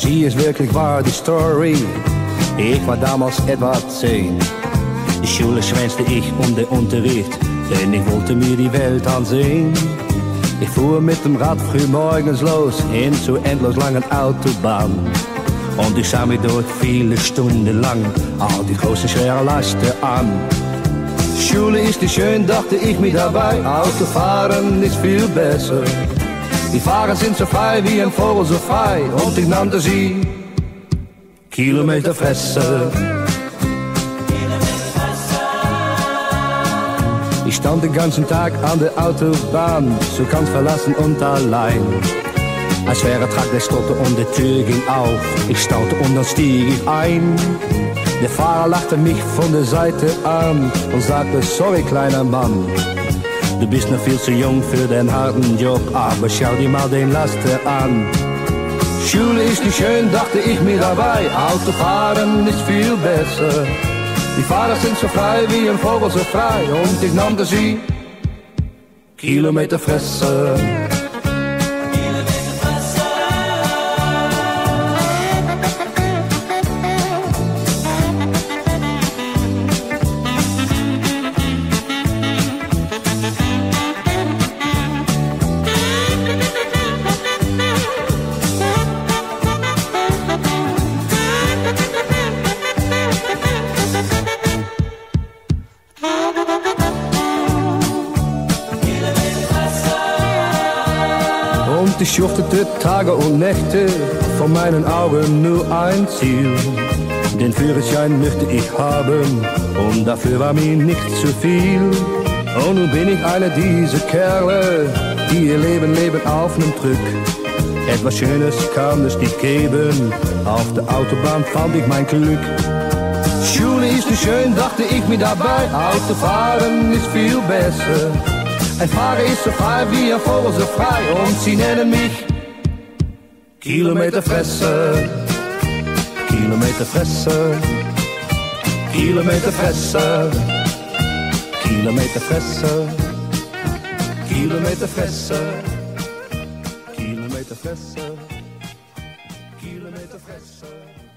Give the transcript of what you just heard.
sie ist wirklich wahr, die Story. Ich war damals etwa zehn. Die Schule schwänzte ich um den Unterricht, denn ich wollte mir die Welt ansehen. Ich fuhr mit dem Rad früh morgens los, hin zur endlos langen Autobahn. Und ich sah mir dort viele Stunden lang all die großen schweren Lasten an. Schule ist nicht schön, dachte ich mir dabei. Autofahren ist viel besser. Die Fahrer sind so frei wie ein Vogel so frei. Und ich nannte sie Kilometerfresser. Ich stand den ganzen Tag an der Autobahn, so ganz verlassen und allein. Ein schwerer Truck, der stoppte und die Tür ging auf. Ich staute und dann stieg ich ein. Der Fahrer lachte mich von der Seite an und sagte, sorry kleiner Mann, du bist noch viel zu jung für den harten Job, aber schau dir mal den Laster an. Schule ist nicht schön, dachte ich mir dabei, Autofahren ist viel besser. Die Fahrer sind so frei wie ein Vogel so frei und ich nannte sie Kilometerfresser. Und ich schuftete Tage und Nächte, vor meinen Augen nur ein Ziel. Den Führerschein möchte ich haben, und dafür war mir nicht zu viel. Und nun bin ich einer dieser Kerle, die ihr Leben leben auf nem Drück. Etwas Schönes kann es nicht geben, auf der Autobahn fand ich mein Glück. Schule ist nicht schön, dachte ich mir dabei, Autofahren ist viel besser. Ein Fahrer ist so frei wie ein Vogel so frei und sie nennen mich Kilometerfresser, Kilometerfresser, Kilometerfresser, Kilometerfresser, Kilometerfresser, Kilometerfresser, Kilometerfresser.